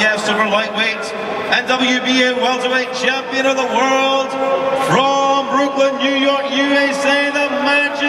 IBF Super Lightweight and WBA Welterweight Champion of the World from Brooklyn, New York, USA, the Magic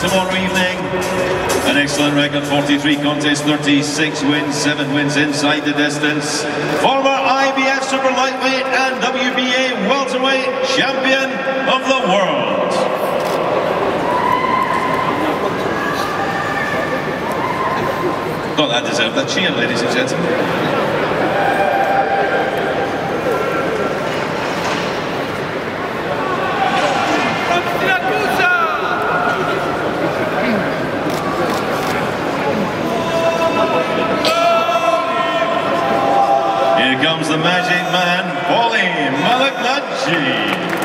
tomorrow evening. An excellent record, 43 contests, 36 wins, 7 wins inside the distance. Former IBF Super Lightweight and WBA Welterweight Champion of the World. Thought that deserved that cheer, ladies and gentlemen. Comes the magic man, Paulie Malignaggi.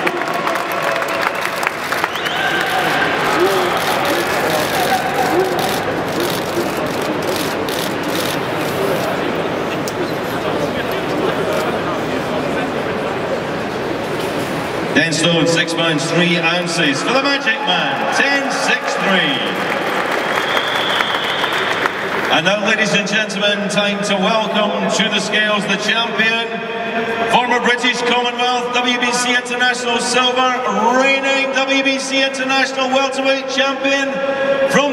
Ten stone, six pounds, three ounces for the Magic Man. Ten, six, three. And now, ladies and gentlemen, time to welcome to the scales the champion, former British Commonwealth WBC International Silver, reigning WBC International Welterweight Champion from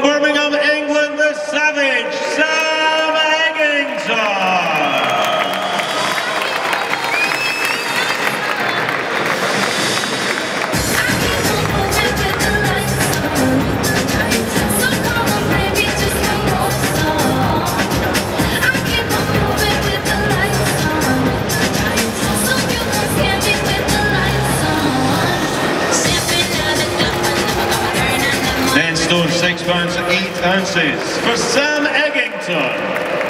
pounds, eight ounces for Sam Eggington.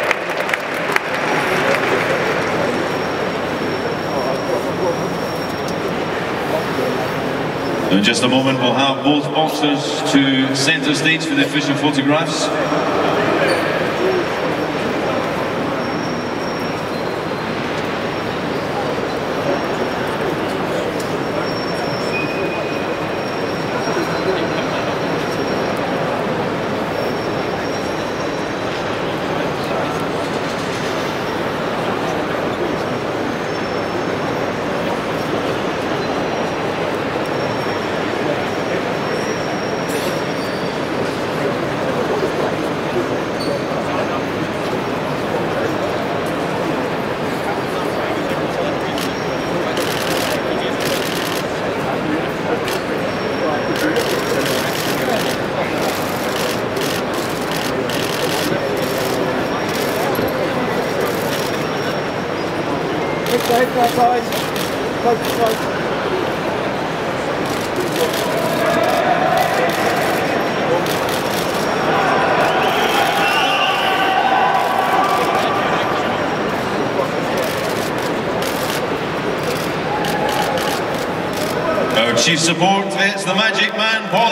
In just a moment, we'll have both boxers to centre stage for the official photographs. The head back, guys. Focus, focus. Chief support is the Magic Man, Paulie